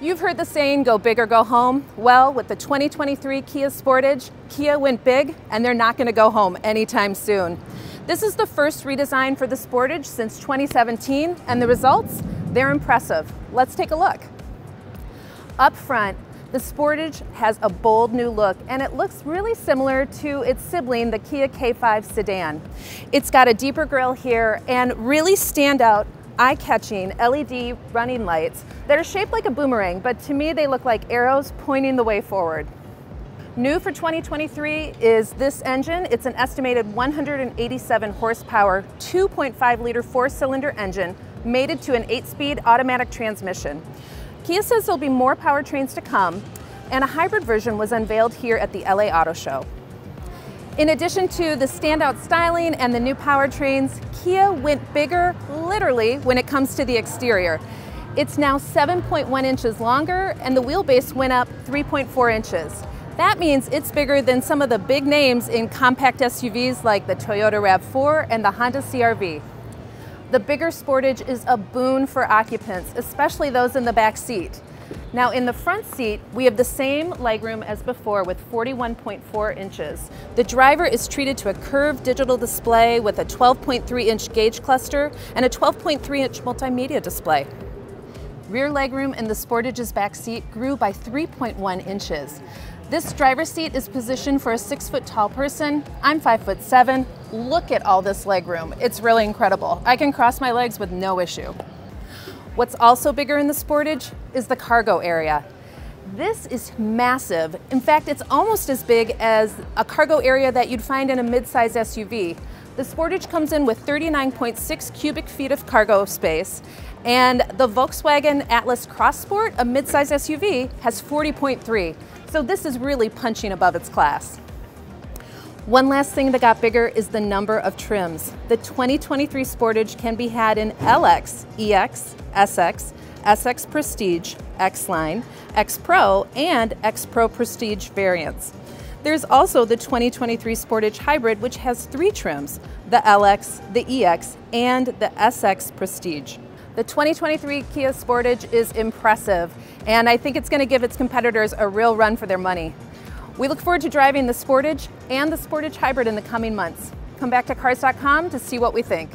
You've heard the saying, go big or go home. Well, with the 2023 Kia Sportage, Kia went big and they're not gonna go home anytime soon. This is the first redesign for the Sportage since 2017 and the results, they're impressive. Let's take a look. Up front, the Sportage has a bold new look and it looks really similar to its sibling, the Kia K5 sedan. It's got a deeper grille here and really standout eye-catching LED running lights that are shaped like a boomerang, but to me they look like arrows pointing the way forward. New for 2023 is this engine. It's an estimated 187 horsepower, 2.5 liter four cylinder engine mated to an eight speed automatic transmission. Kia says there'll be more powertrains to come and a hybrid version was unveiled here at the LA Auto Show. In addition to the standout styling and the new powertrains, Kia went bigger literally when it comes to the exterior. It's now 7.1 inches longer and the wheelbase went up 3.4 inches. That means it's bigger than some of the big names in compact SUVs like the Toyota RAV4 and the Honda CRV. The bigger Sportage is a boon for occupants, especially those in the back seat. Now in the front seat, we have the same legroom as before with 41.4 inches. The driver is treated to a curved digital display with a 12.3 inch gauge cluster and a 12.3 inch multimedia display. Rear legroom in the Sportage's back seat grew by 3.1 inches. This driver's seat is positioned for a six foot tall person. I'm five foot seven. Look at all this legroom. It's really incredible. I can cross my legs with no issue. What's also bigger in the Sportage is the cargo area. This is massive. In fact, it's almost as big as a cargo area that you'd find in a midsize SUV. The Sportage comes in with 39.6 cubic feet of cargo space, and the Volkswagen Atlas Cross Sport, a midsize SUV, has 40.3. So this is really punching above its class. One last thing that got bigger is the number of trims. The 2023 Sportage can be had in LX, EX, SX, SX Prestige, X Line, X Pro, and X Pro Prestige variants. There's also the 2023 Sportage Hybrid, which has three trims the LX, the EX, and the SX Prestige. The 2023 Kia Sportage is impressive, and I think it's going to give its competitors a real run for their money. We look forward to driving the Sportage and the Sportage Hybrid in the coming months. Come back to cars.com to see what we think.